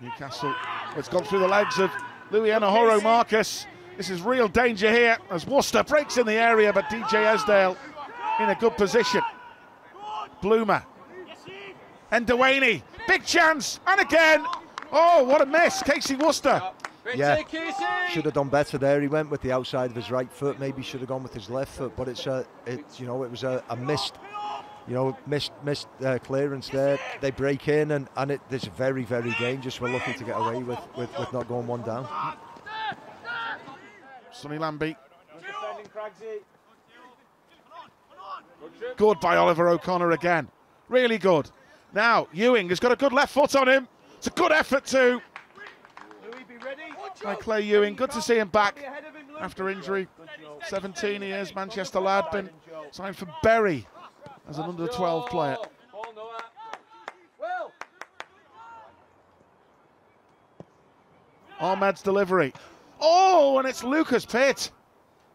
Newcastle, it's gone through the legs of Louis Enahoro Marcus. This is real danger here as Worcester breaks in the area, but DJ Esdale in a good position. Bloomer. And Ndawani. Big chance. And again. Oh, what a miss. Casey Worcester. Yeah, should have done better there. He went with the outside of his right foot. Maybe should have gone with his left foot. But it's a, it's you know, it was a, a missed, you know, missed missed uh, clearance there. They break in and and it, it's very very dangerous. We're lucky to get away with with, with not going one down. Sonny Lambie. Good by Oliver O'Connor again. Really good. Now, Ewing has got a good left foot on him. It's a good effort too. By Clay Ewing. Good to see him back after injury. 17 years, Manchester lad. Been signed for Bury as an under 12 player. Ahmed's delivery. Oh, and it's Lucas Pitt.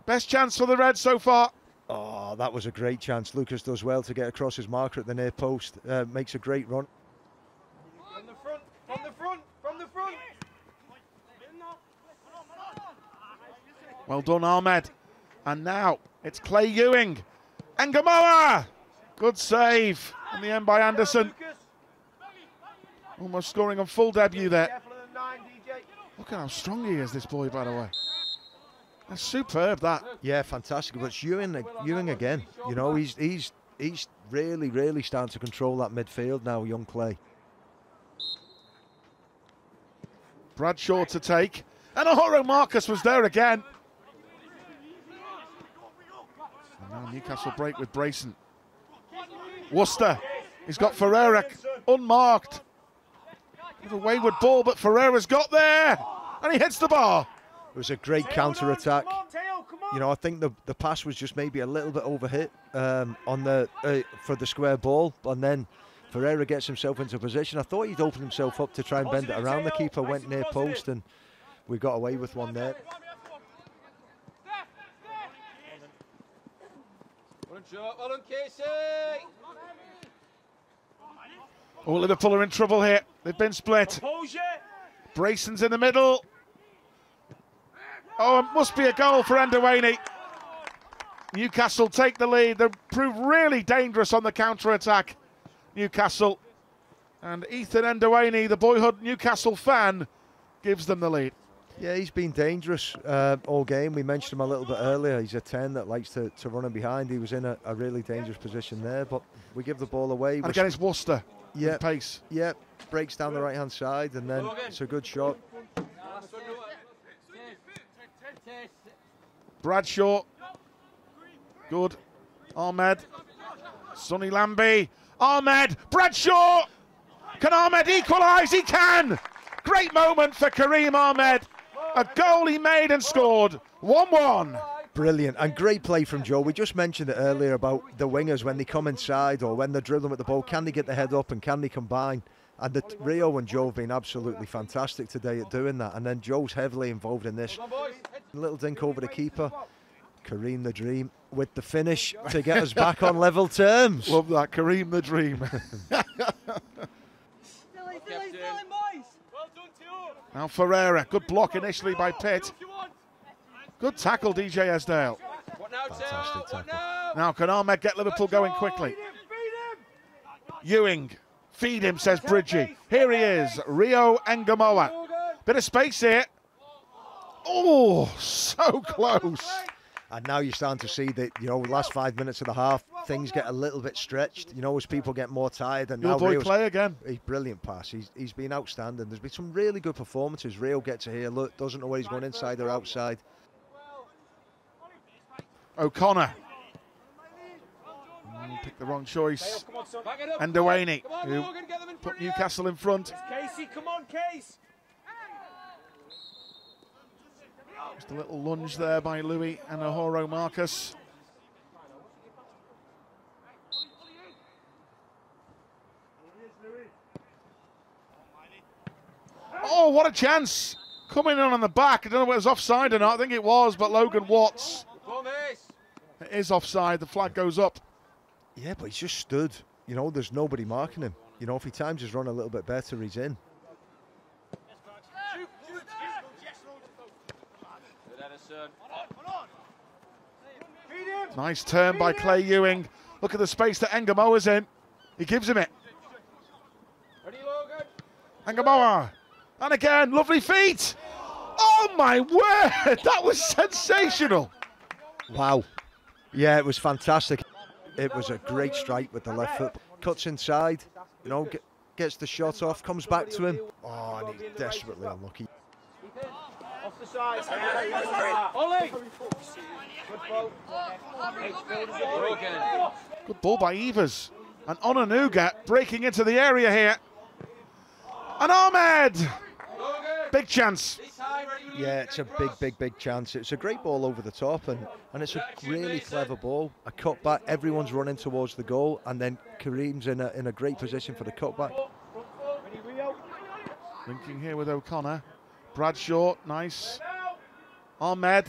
Best chance for the Reds so far. Oh, that was a great chance. Lucas does well to get across his marker at the near post. Uh, makes a great run. From the front, from the front, from the front. Well done, Ahmed. And now it's Clay Ewing. And Ngumoha! Good save in the end by Anderson. Almost scoring on full debut there. Look at how strong he is, this boy, by the way. That's superb, that. Yeah, fantastic. But it's Ewing, Ewing again. You know, he's he's he's really, really starting to control that midfield now, young Clay. Bradshaw to take. Enahoro Marcus was there again. And now Newcastle break with Brayson. Worcester. He's got Ferreira unmarked. With a wayward ball, but Ferreira's got there. And he hits the bar. It was a great counter attack. You know, I think the the pass was just maybe a little bit overhit um, on the uh, for the square ball, and then Ferreira gets himself into position. I thought he'd open himself up to try and bend it around. The keeper went near post, and we got away with one there. Oh, Liverpool are in trouble here. They've been split. Brayson's in the middle. Oh, it must be a goal for Ndawani. Newcastle take the lead. They prove really dangerous on the counter attack. Newcastle. And Ethan Ndawani, the boyhood Newcastle fan, gives them the lead. Yeah, he's been dangerous uh, all game. We mentioned him a little bit earlier. He's a 10 that likes to, to run in behind. He was in a, a really dangerous position there, but we give the ball away. And again, it's Worcester. Yeah, pace. Yeah, breaks down the right hand side, and then it's a good shot. Bradshaw. Good. Ahmed. Sonny Lambie. Ahmed. Bradshaw. Can Ahmed equalise? He can. Great moment for Kareem Ahmed. A goal he made and scored. 1 1. Brilliant and great play from Joe. We just mentioned it earlier about the wingers when they come inside or when they're dribbling with the ball. Can they get the head up and can they combine? And the, Rio and Joe have been absolutely fantastic today at doing that. And then Joe's heavily involved in this. Little dink over the keeper. Kareem the Dream with the finish to get us back on level terms. Love that, Kareem the Dream. now Ferreira, good block initially by Pitt. Good tackle, DJ Esdale. Fantastic tackle. Now can Ahmed get Liverpool going quickly? Ewing, feed him, says Bridgie. Here he is, Rio Ngumoha. Bit of space here. Oh, so close. And now you're starting to see that, you know, last five minutes of the half, things get a little bit stretched, you know, as people get more tired. And Your now boy Rio's, play again. He's brilliant pass. He's, he's been outstanding. There's been some really good performances. Rio gets it here, look, doesn't know where he's going inside or outside. O'Connor. Mm, Picked the wrong choice. And Ndawani, who put Newcastle in front. Casey, come on, Case. Just a little lunge there by Louis Enahoro Marcus. Oh, what a chance! Coming in on the back. I don't know whether it was offside or not. I think it was, but Logan Watts. It is offside. The flag goes up. Yeah, but he's just stood. You know, there's nobody marking him. You know, if he times his run a little bit better, he's in. Nice turn by Clay Ewing. Look at the space that Ngumoha's in. He gives him it. Ngumoha. And again, lovely feet. Oh my word, that was sensational. Wow. Yeah, it was fantastic. It was a great strike with the left foot. Cuts inside, you know, get, gets the shot off, comes back to him. Oh, and he's desperately unlucky. Off the side. Ollie! Good ball. Logan. Good ball by Evers. And Onanuga breaking into the area here. And Ahmed. Big chance. Yeah, it's a big, big, big chance. It's a great ball over the top, and, and it's a really clever ball. A cutback, everyone's running towards the goal, and then Kareem's in a, in a great position for the cutback. Linking here with O'Connor. Bradshaw, nice. Ahmed.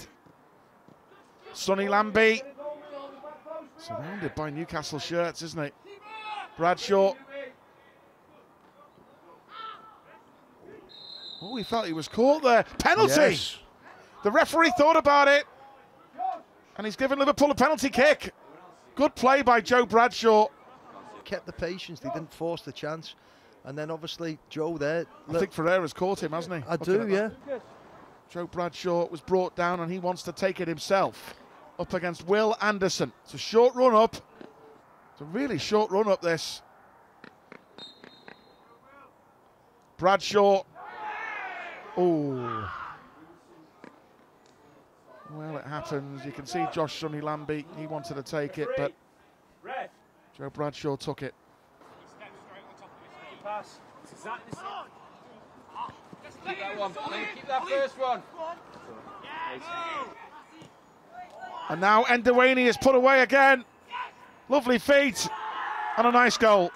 Sonny Lambie. Surrounded by Newcastle shirts, isn't it? Bradshaw. Oh, he felt he was caught there. Penalty! Yes. The referee thought about it. And he's given Liverpool a penalty kick. Good play by Joe Bradshaw. Kept the patience, they didn't force the chance. And then obviously Joe there. I think Ferreira's caught him, hasn't he? I Looking do, yeah. that. Joe Bradshaw was brought down and he wants to take it himself. Up against Will Anderson. It's a short run up. It's a really short run up this. Bradshaw. Oh. Well, it happens. You can see Josh Sonny Lambie. He wanted to take it, but Joe Bradshaw took it. Pass. Keep that one. Keep that first one. And now Ndawani is put away again. Lovely feet and a nice goal.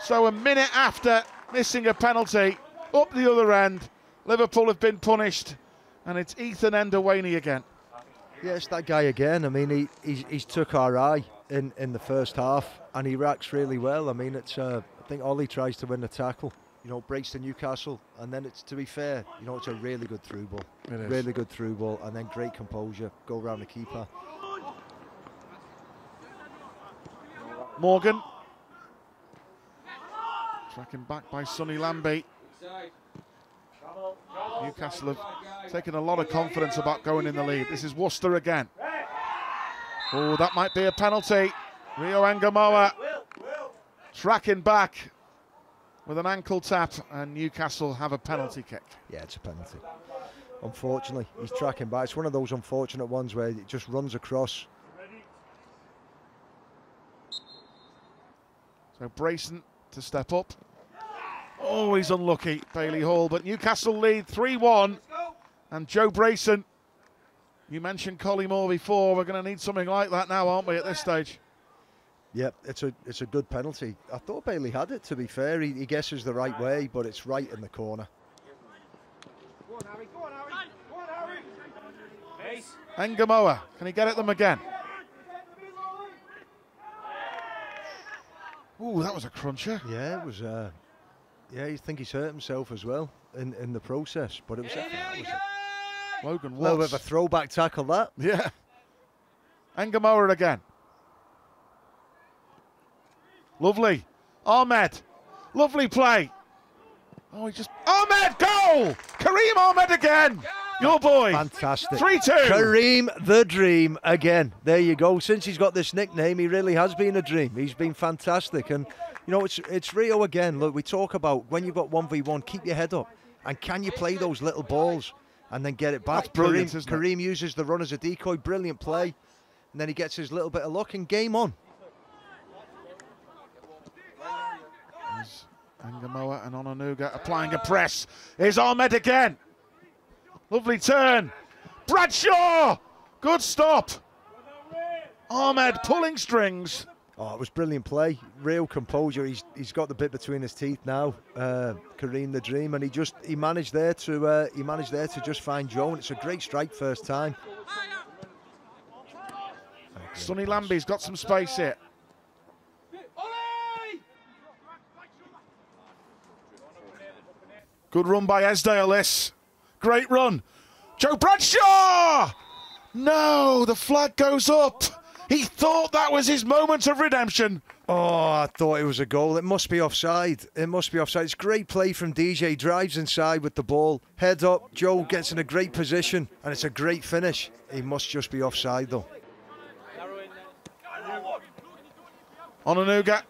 So a minute after missing a penalty, up the other end, Liverpool have been punished, and it's Ethan Ndawani again. Yeah, it's that guy again. I mean, he he's, he's took our eye in, in the first half, and he racks really well. I mean, it's uh, I think Ollie tries to win the tackle, you know, breaks to Newcastle, and then it's to be fair, you know, it's a really good through ball, really good through ball, and then great composure, go around the keeper. Morgan. Tracking back by Sonny Lambie. Newcastle have taken a lot of confidence about going in the lead. This is Worcester again. Oh, that might be a penalty. Rio Ngumoha tracking back with an ankle tap, and Newcastle have a penalty kick. Yeah, it's a penalty. Unfortunately, he's tracking back. It's one of those unfortunate ones where it just runs across. So Brayson to step up. He's unlucky, Bailey Hall. But Newcastle lead 3 1. And Joe Brayson, you mentioned Collymore before. We're going to need something like that now, aren't we, at this stage? Yep, it's a it's a good penalty. I thought Bailey had it. To be fair, he, he guesses the right way, but it's right in the corner. Go on, Harry. Go on, Harry. Go on, Harry. Pace. Ngumoha, can he get at them again? Ooh, that was a cruncher. Yeah, it was. Uh, yeah, you think he's hurt himself as well in, in the process, but it was, that was a Logan little bit of a throwback tackle. That Yeah. Ngumoha again. Lovely. Ahmed. Lovely play. Oh, he just. Ahmed, goal! Kareem Ahmed again. Your boy. fantastic. 3 2. Kareem the Dream again. There you go. Since he's got this nickname, he really has been a dream. He's been fantastic, and you know it's it's Rio again. Look, we talk about when you've got one v one, keep your head up, and can you play those little balls and then get it back? That's brilliant, Kareem, isn't it? Kareem uses the run as a decoy. Brilliant play, and then he gets his little bit of luck and game on. There's Ngumoha and Onanuga applying a press. Here's Ahmed again. Lovely turn. Bradshaw. Good stop. Ahmed pulling strings. Oh, it was brilliant play. Real composure. He's he's got the bit between his teeth now. Uh, Kareem the Dream, and he just he managed there to uh, he managed there to just find Joe, and it's a great strike first time. Sonny Lambie's got some space here. Good run by Esdale, this. Great run. Joe Bradshaw! No, the flag goes up. He thought that was his moment of redemption. Oh, I thought it was a goal. It must be offside. It must be offside. It's great play from DJ. Drives inside with the ball. Head up. Joe gets in a great position. And it's a great finish. He must just be offside, though. On Onanuga.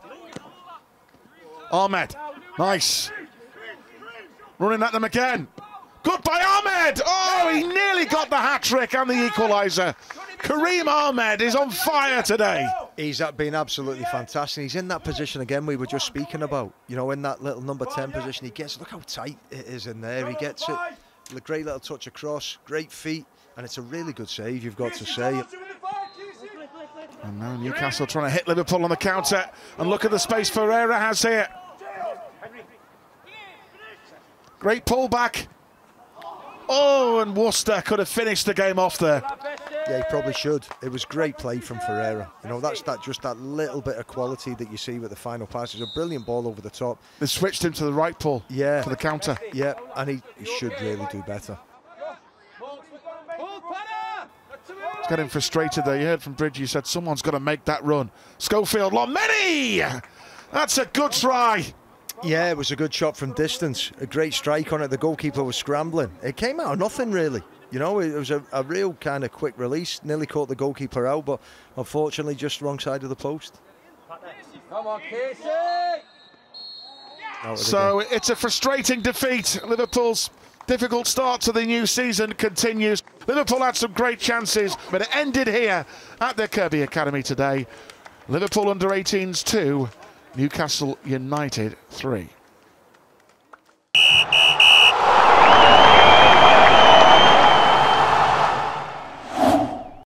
Ahmed. Nice. Running at them again. Good by Ahmed. Oh, he nearly got the hat trick and the equaliser. Kareem Ahmed is on fire today. He's uh, been absolutely fantastic. He's in that position again we were just speaking about. You know, in that little number 10 position. He gets, look how tight it is in there. He gets it. A great little touch across, great feet, and it's a really good save, you've got to say. And now Newcastle trying to hit Liverpool on the counter. And look at the space Ferreira has here. Great pullback. Oh, and Worcester could have finished the game off there. Yeah, he probably should. It was great play from Ferreira. You know, that's that just that little bit of quality that you see with the final pass. It's a brilliant ball over the top. They switched him to the right, Paul. Yeah. For the counter. Yeah, and he, he should really do better. He's getting frustrated there. You heard from Bridge, he said someone's got to make that run. Schofield, many. That's a good try. Yeah, it was a good shot from distance. A great strike on it. The goalkeeper was scrambling. It came out of nothing, really. You know, it was a, a real kind of quick release. Nearly caught the goalkeeper out, but unfortunately just wrong side of the post. Come on, Casey! So it's a frustrating defeat. Liverpool's difficult start to the new season continues. Liverpool had some great chances, but it ended here at the Kirkby Academy today. Liverpool under 18s 2, Newcastle United 3.